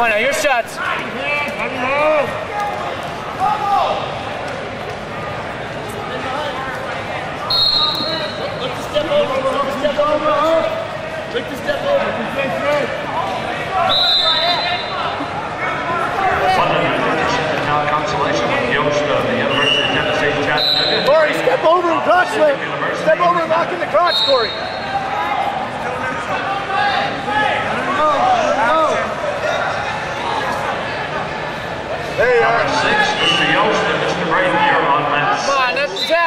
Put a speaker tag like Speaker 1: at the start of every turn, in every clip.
Speaker 1: Come on now, your shots.
Speaker 2: Tennessee, Chattanooga.
Speaker 3: Cory, step over and crotch. Step over and the crotch, Cory. There you
Speaker 2: Number
Speaker 3: are.
Speaker 2: six, Mr. Yost and Mr. Brayton, you're on mat
Speaker 1: Come on, nothing's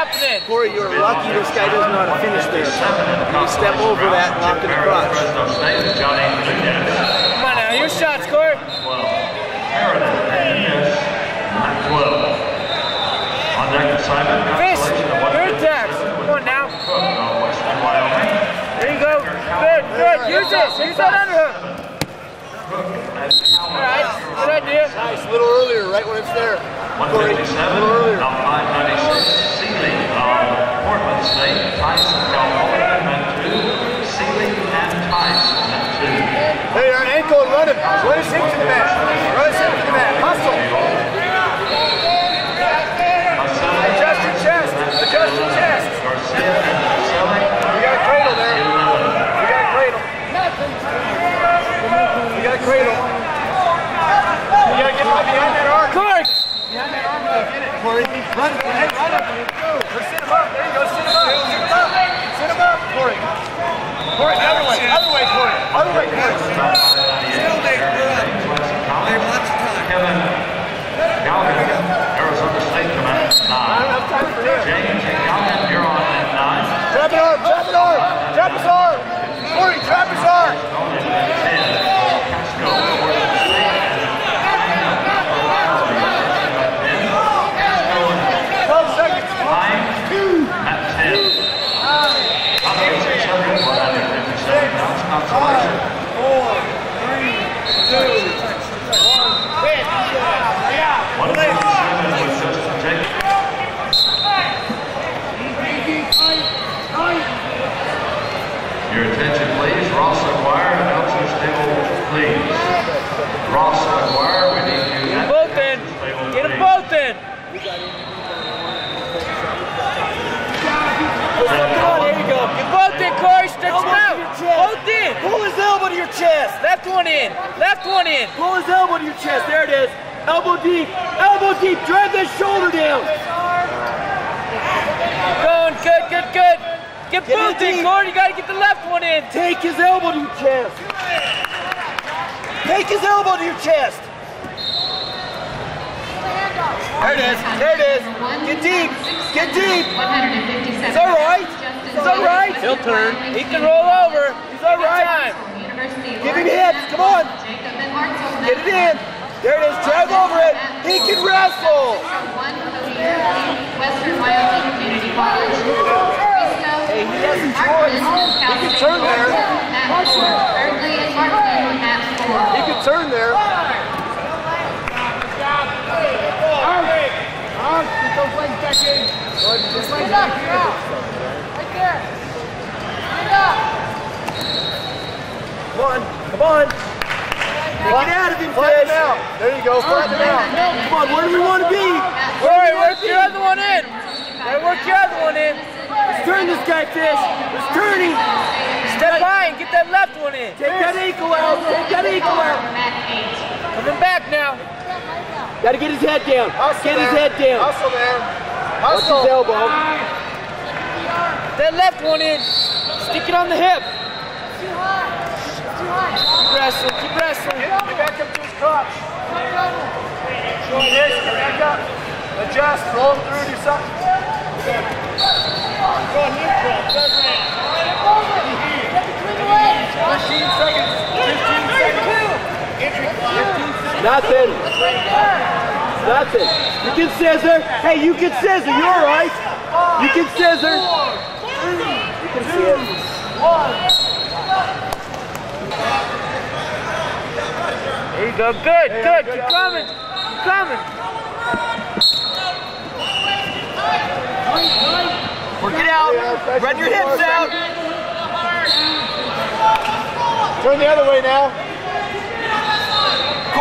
Speaker 1: happening.
Speaker 3: Cory, you're lucky this guy doesn't know how to finish there. You step over that and lock in the
Speaker 2: Chip Barrett of
Speaker 3: crotch.
Speaker 2: Fresno State, and Johnny
Speaker 1: Come on now, your shots, Cory.
Speaker 2: 12. Meredith Nunez, mat 12. On deck assignment,
Speaker 1: Fish,
Speaker 2: of
Speaker 1: your
Speaker 2: 157
Speaker 1: attacks.
Speaker 2: with
Speaker 1: Come on now.
Speaker 2: Cook of Western Wyoming.
Speaker 1: There you go. Good, good. Use this. Use that underhook. All right, good idea.
Speaker 3: Nice, a little earlier, right when it's there. Cory, a
Speaker 2: 157,
Speaker 3: little earlier.
Speaker 2: now 596, Sealy of Portland State, Tyson, California, mat 2. Sealy and Tyson, mat 2.
Speaker 3: Hey, you're on ankle and run him. Run his hip to the mat. Run his hip to the mat. Hustle. Adjust your chest. Adjust your chest.
Speaker 2: Garcia and Selleck,
Speaker 3: You got a cradle there.
Speaker 2: 11.
Speaker 3: You got a cradle. You got a cradle. You gotta get right behind that arm.
Speaker 1: Cory.
Speaker 3: Cory, run. Hey, run him. Or sit him up. There you go. Sit him up. Sit him up. Sit him up, Cory. Cory, other way. Other way, Cory. Other way, Cory.
Speaker 2: Kevin Galvin, Arizona State Command,
Speaker 3: Not
Speaker 2: nine.
Speaker 3: enough time for him.
Speaker 2: James Galvin, you're on at nine.
Speaker 3: Trap his arm. Trap his arm. Trap his arm. Cory, trap his arm.
Speaker 2: Owen at ten. Casco, Portland State, and
Speaker 3: 12 seconds.
Speaker 2: Pine at ten. Hopkins, 600, 157 pounds, consolation.
Speaker 3: Four, three, two, one. Hit. Yeah.
Speaker 2: 157 with Justin Jacobs. Your attention, please. Ross McGuire, announcers table, please. Ross McGuire, we need you at
Speaker 1: Both in. Get them both in. Come on, here you go. Get both in, Cory. Stretch them out. Both in.
Speaker 3: Pull his elbow to your chest.
Speaker 1: Left one in. Left one in.
Speaker 3: Pull his elbow to your chest. There it is. Elbow deep. Elbow deep. Drive that shoulder down.
Speaker 1: Going good, good, good. Get
Speaker 3: Get
Speaker 1: both in. Cory. You gotta get the left one in.
Speaker 3: Take his elbow to your chest. Take his elbow to your chest. There it is. There it is. Get deep. Get deep.
Speaker 4: It's
Speaker 3: all right. It's all right.
Speaker 1: He'll turn. He can roll over.
Speaker 3: He's all right. Give him hips. Come on. Get it in. There it is. Drive over it. He can wrestle.
Speaker 4: Western Wyoming Community College.
Speaker 3: Hey, he has a choice. He can turn there.
Speaker 4: Thirdly, and Martin at four.
Speaker 3: He can turn there. Come on. Come on. It out of him, Fish. There you go. Oh, flatten him out. Come on. Where do we want to be?
Speaker 1: Cory, work your other one in. Hey, work your other one in.
Speaker 3: Let's turn this guy, Fish. Let's turn him.
Speaker 1: Step by and get that left one in.
Speaker 3: Take that ankle out. Take that ankle out.
Speaker 1: Coming back now.
Speaker 3: Got to get his head down. Hustle Get man. his head down.
Speaker 5: Hustle there.
Speaker 3: Watch his elbow.
Speaker 1: That left one in. Stick it on the hip. Keep wrestling, keep wrestling.
Speaker 5: Get back up to his crotch. Show him this. Get back up. Adjust. Roll through. Do something. Fifteen seconds. Fifteen seconds.
Speaker 3: Nothing. Nothing. You can scissor. Hey, you can scissor. You're all right? You can scissor. You can it.
Speaker 1: There you go. Good, good. Keep coming. Keep coming.
Speaker 3: Work it out. Run your hips out.
Speaker 5: Turn the other way now.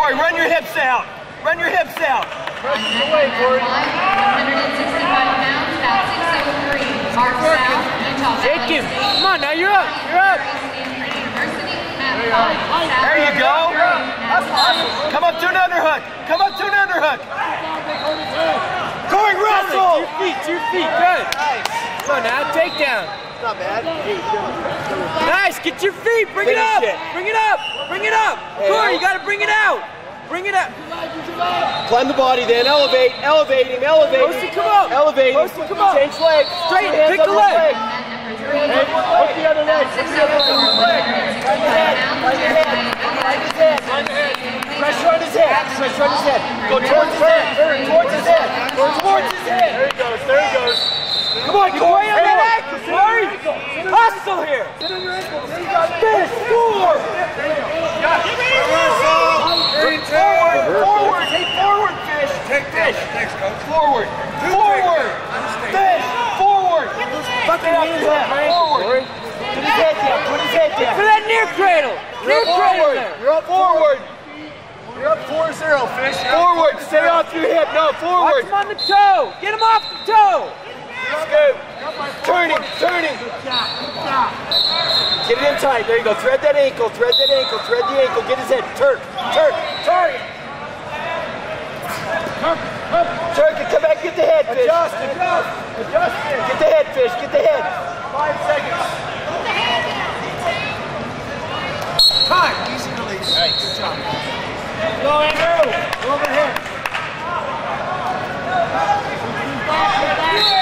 Speaker 3: Cory, run your hips out. Run your hips out.
Speaker 4: Away, Cory. 165 pounds, about 603. Mark South, Utah
Speaker 1: Take
Speaker 4: Valley
Speaker 1: him.
Speaker 4: State.
Speaker 1: Come on, now you're up. You're up.
Speaker 4: Stanford University, Matt Five.
Speaker 3: There you go. Come up to an underhook. Come up to an underhook. Corey Russell.
Speaker 1: Two feet, two feet, good. Come on now, takedown.
Speaker 6: Not bad.
Speaker 1: Nice, get your feet, bring it up,
Speaker 3: it.
Speaker 1: bring it up, bring it up. Cory, you gotta bring it out. Bring it up.
Speaker 3: Climb the body then. Elevate. Elevate him. Elevate him.
Speaker 1: come up.
Speaker 3: Elevate him.
Speaker 1: Come up.
Speaker 3: Change legs.
Speaker 1: Straight, pick the leg.
Speaker 4: At number three,
Speaker 3: Hey, look the other leg. Look the other leg.
Speaker 4: 165 pounds,
Speaker 3: Pressure on his head. Pressure on his head. Go towards his head. Towards his head. Towards his head. There he goes. There he goes. Come on, Cory.
Speaker 1: on that ankle, Cory. Hustle here.
Speaker 3: Finish. Four. Forward. Forward. Take forward, fish. Take fish. Thanks, coach. Forward. Forward. Fish. Forward. Fucking hands up, man. Forward. Put his head down. Put his head down.
Speaker 1: For that near cradle. Near cradle
Speaker 3: Forward. You're up forward.
Speaker 6: You're up 4-0, fish.
Speaker 3: Forward. Stay off your hip. No, forward.
Speaker 1: Watch him on the toe. Get him off the toe
Speaker 3: thread. Good job. Good job. Get it in tight. There you go. Thread that ankle. Thread that ankle. Thread the ankle. Get his head. Turk. Turk. Turk. Turk. Turk. Come back. Get the head fish.
Speaker 6: Adjust. Adjust. Adjust.
Speaker 3: Get the head fish. Get the head.
Speaker 6: Five seconds. Put the hand down. Time. Easy release. Nice. Good job. Go,
Speaker 3: Andrew. Go
Speaker 1: overhead. Back.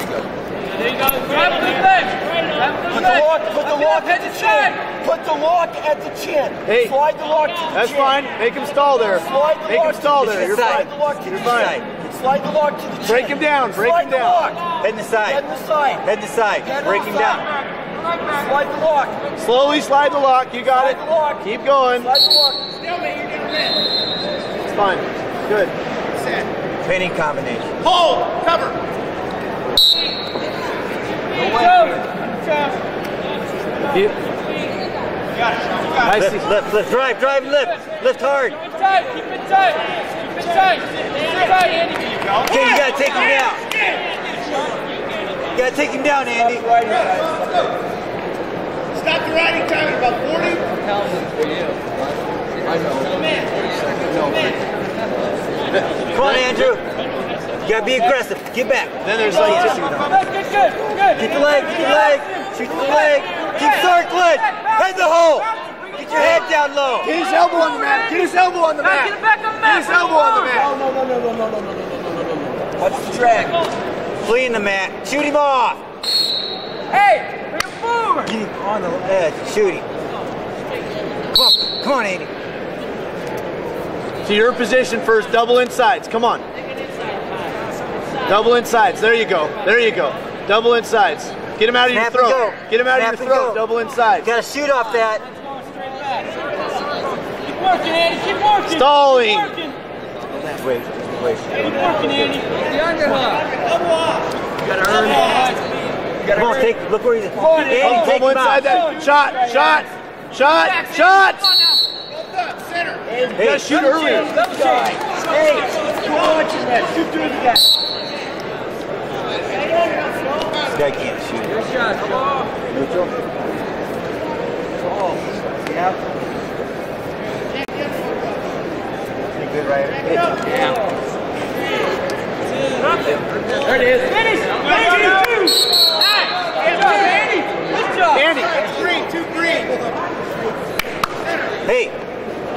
Speaker 3: Put the lock, put the lock at the chin. Put the lock at the chin.
Speaker 6: Hey,
Speaker 3: Slide the lock to the
Speaker 6: That's
Speaker 3: chin.
Speaker 6: fine. Make him stall there.
Speaker 3: Slide the
Speaker 6: Make
Speaker 3: lock
Speaker 6: him stall
Speaker 3: to
Speaker 6: there. You're
Speaker 3: Slide
Speaker 6: fine.
Speaker 3: the lock to
Speaker 6: You're
Speaker 3: the
Speaker 6: fine.
Speaker 3: chin. Slide the lock to the chin.
Speaker 6: Break him down, break
Speaker 3: Slide
Speaker 6: him
Speaker 3: the
Speaker 6: down.
Speaker 3: lock.
Speaker 7: Head in the side.
Speaker 3: Head in the side.
Speaker 7: Head in the side.
Speaker 3: Head
Speaker 7: Break him down.
Speaker 3: Slide the lock.
Speaker 6: Slowly slide the lock. You got
Speaker 3: Slide
Speaker 6: it.
Speaker 3: the lock.
Speaker 6: Keep going.
Speaker 3: Slide the lock.
Speaker 6: It's fine. Good.
Speaker 7: Training combination.
Speaker 6: Hold. Cover. Keep. Nice.
Speaker 7: Lift, lift, lift. Drive, drive, lift. Lift hard.
Speaker 1: Keep it tight. Keep it tight. Keep it tight. Keep it tight, Andy.
Speaker 7: Okay, you gotta take him down. You gotta take him down, Andy.
Speaker 6: Stop the riding time at about 40.
Speaker 7: Come on, Andrew. You gotta be aggressive. Get back.
Speaker 6: Then there's like
Speaker 1: Good, good, good, good.
Speaker 7: Get the leg, get the leg. Shoot the leg. Keep circling. Head the hole. Get your head down low.
Speaker 6: Get his elbow on the mat. Get his elbow on the
Speaker 1: Back, get it back on the mat.
Speaker 6: Get his elbow on the mat.
Speaker 3: Watch the track.
Speaker 7: Flee in the mat. Shoot him off.
Speaker 1: Hey, bring him forward.
Speaker 7: Get him on the edge. Shoot him. Come on, come on, Andy.
Speaker 6: To your position first. Double insides. Come on. Double insides. There you go. There you go. Double insides. Get him out of
Speaker 7: Snap
Speaker 6: your
Speaker 7: and
Speaker 6: throat. Get him out
Speaker 7: Snap
Speaker 6: of
Speaker 7: and
Speaker 6: your throat.
Speaker 7: go.
Speaker 6: Double inside.
Speaker 7: You gotta shoot off that.
Speaker 1: Keep working, Andy. Keep working.
Speaker 6: Stalling.
Speaker 1: Keep working.
Speaker 7: Wait, wait.
Speaker 1: Keep working, Andy. The underhook.
Speaker 7: Come on, take. Look where he's. Andy,
Speaker 6: Double,
Speaker 7: take
Speaker 6: double
Speaker 7: him
Speaker 6: inside
Speaker 7: out.
Speaker 6: that. Shot. Shot. Shot. Shots.
Speaker 7: Hey,
Speaker 6: You gotta shoot earlier.
Speaker 1: Double change.
Speaker 7: Hey, this guy can't shoot.
Speaker 1: Good shot. Come on.
Speaker 7: Neutral. Pretty good right Yeah.
Speaker 1: There it is. Finish. Finish. Nice. Good job, Andy. Good job.
Speaker 6: Andy.
Speaker 3: Green, two green.
Speaker 7: Hey,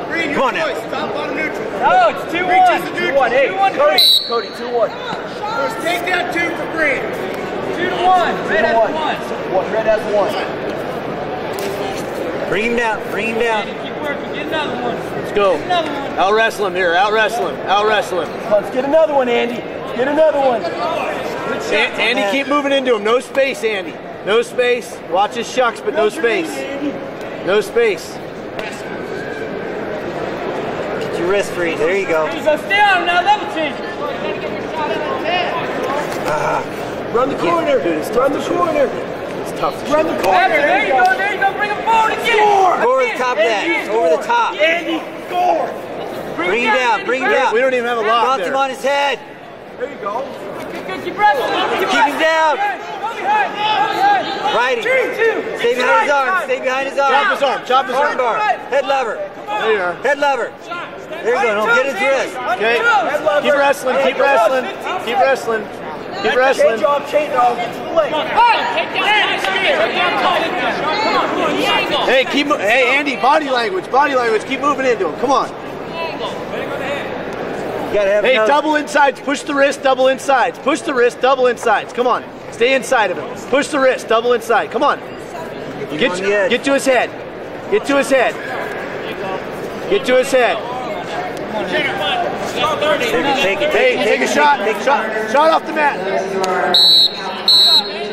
Speaker 3: Green,
Speaker 7: Come on now.
Speaker 3: choice. Top, bottom, neutral.
Speaker 1: Oh, it's 2
Speaker 3: Green
Speaker 1: 1.
Speaker 3: chooses the neutral.
Speaker 1: Hey, 2 1
Speaker 3: Cody. Cody, 2-1. First, take that two for green.
Speaker 1: 2 to 1. Red has 1.
Speaker 3: One, red has one.
Speaker 7: bring him down. Bring him down.
Speaker 1: Keep working. Get another one.
Speaker 6: Let's go.
Speaker 1: Another one.
Speaker 6: Out wrestle him here. Out wrestle him. Out wrestle him.
Speaker 3: Let's get another one, Andy. Let's get another one.
Speaker 6: A- Andy, keep moving into him. No space, Andy. No space. Watch his shucks, but no space. No space.
Speaker 7: Get your wrist free. There you go.
Speaker 1: So stay on now. Level change.
Speaker 3: Ah, Run the corner. Run the corner.
Speaker 6: It's tough. to
Speaker 3: Run the corner.
Speaker 1: There you go. There you go. Bring him forward again.
Speaker 3: Score.
Speaker 7: Go over the top of that. Over the top.
Speaker 3: Andy, score.
Speaker 7: Bring him down. Bring him down.
Speaker 6: We don't even have a lock
Speaker 7: Bounce him on his head.
Speaker 3: There you go.
Speaker 1: Good, keep wrestling.
Speaker 7: Keep him down.
Speaker 1: Go behind. Go behind.
Speaker 7: Righty. Stay behind his arm. Stay behind his arm.
Speaker 6: Chop his arm. Chop his
Speaker 7: Arm
Speaker 6: arm.
Speaker 7: bar. Head lever.
Speaker 6: There you are.
Speaker 7: Head lever. There you go. Don't get his wrist.
Speaker 6: Okay. Keep wrestling. Keep wrestling. Keep wrestling. Keep wrestling.
Speaker 3: Change off, change off. Get to the leg.
Speaker 6: Hey, keep. mo- Hey, Andy. Body language. Body language. Keep moving into him. Come on.
Speaker 7: Have
Speaker 6: Hey,
Speaker 7: another-
Speaker 6: double insides. Push the wrist. Double insides. Push the wrist. Double insides. Come on. Stay inside of him. Push the wrist. Double inside. Come on. Get
Speaker 7: on
Speaker 6: get to his head. Get to his head. Get to his head.
Speaker 7: Take it.
Speaker 6: Hey,
Speaker 7: Take
Speaker 6: take a shot. Take a shot. Shot off the mat.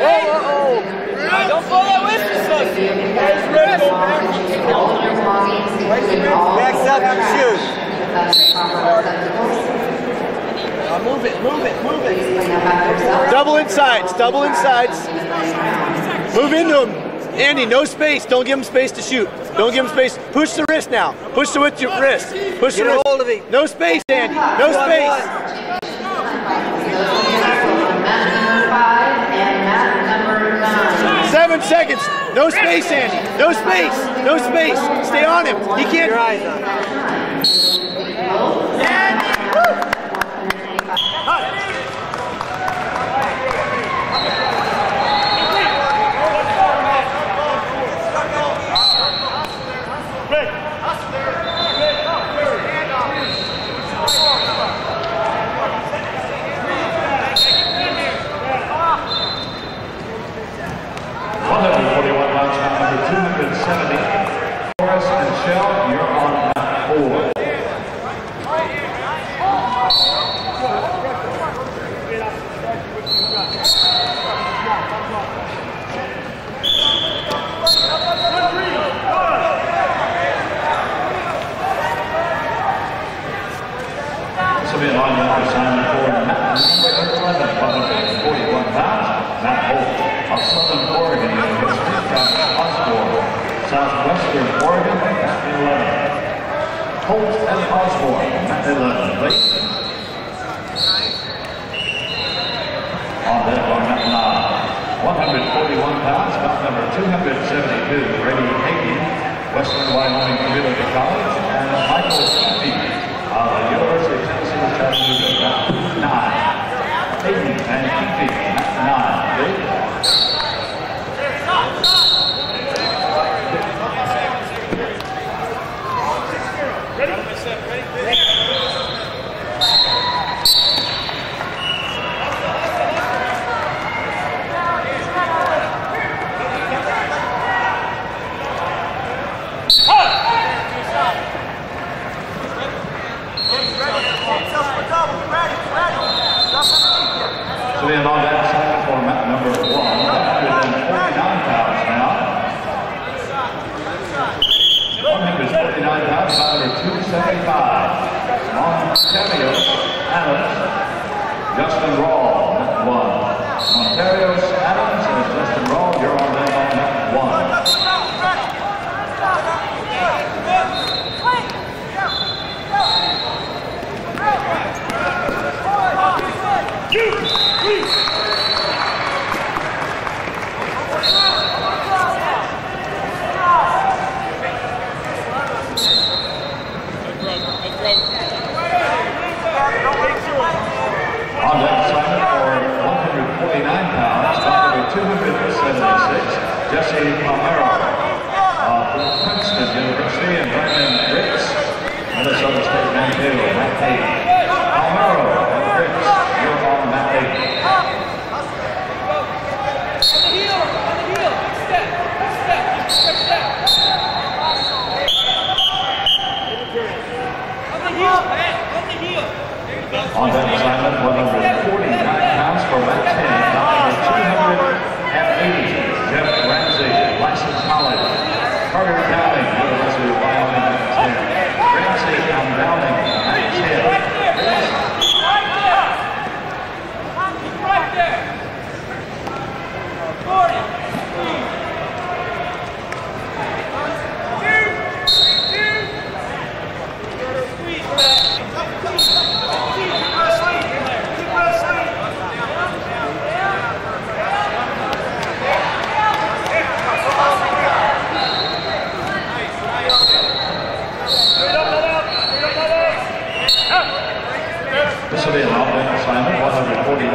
Speaker 6: Oh, oh,
Speaker 1: Don't pull that with you,
Speaker 7: Backs up your shoes.
Speaker 3: Move it, move it, move it.
Speaker 6: Double insides. Double insides. Move into him. Andy, no space. Don't give him space to shoot. Don't give him space. Push the wrist now. Push the with your wrist. Push the wrist.
Speaker 7: Hold.
Speaker 6: No space, Andy. No
Speaker 7: One,
Speaker 6: space.
Speaker 7: one.
Speaker 4: Mat number five and mat number nine.
Speaker 6: Seven seconds. No space, Andy. No space. No space. Stay on him. He can't.
Speaker 7: eyes on him.
Speaker 2: One hundred forty-one pounds, now number two hundred seventy. Forrest and Shell, you're on mat four. For mat number eleven, one hundred forty-one pounds. Matt Holt of Southern Oregon Osborne, Southwestern Oregon. Holt and please. On that, on mat nine. 141 pounds, bout number 272, Brady Hayden, Western Wyoming Community College, and Michael Smith of the University of Tennessee, Chattanooga, mat nine. Hayden and Keefe, mat nine, please. So we have on that assignment for mat number one, 149 pounds now. 149 pounds, bout number 275. Ontario Adams, Justin Rawl, mat one. Ontario Adams and Justin Rawl, you're on that on mat one. On that assignment for 149 pounds, bout number 276, Jesse Palmero of Princeton University and Brandon Ricks, Minnesota State Mankato, mat eight.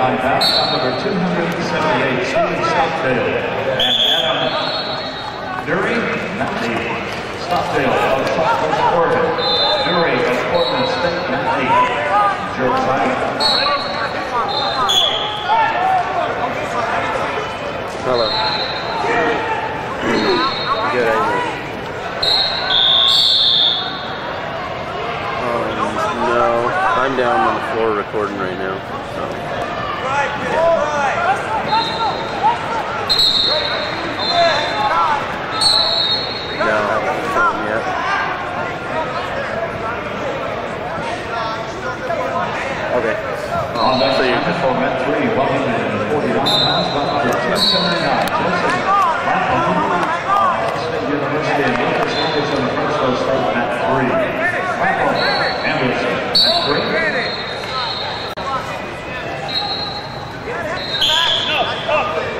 Speaker 1: number 278, Stockdale, and Adam Dury,
Speaker 2: Stockdale of Oregon, Dury of Portland State,
Speaker 8: Hello. Good English. Um, no, I'm down on the floor recording right now. So. No, I haven't film yet. Okay.
Speaker 2: On
Speaker 8: Um,
Speaker 2: that
Speaker 8: so you're
Speaker 2: for Met 3, 149 pounds, bout number 279. Joseph Lapham of State University in Memphis, Anderson, Fresno State, Met 3.
Speaker 8: Are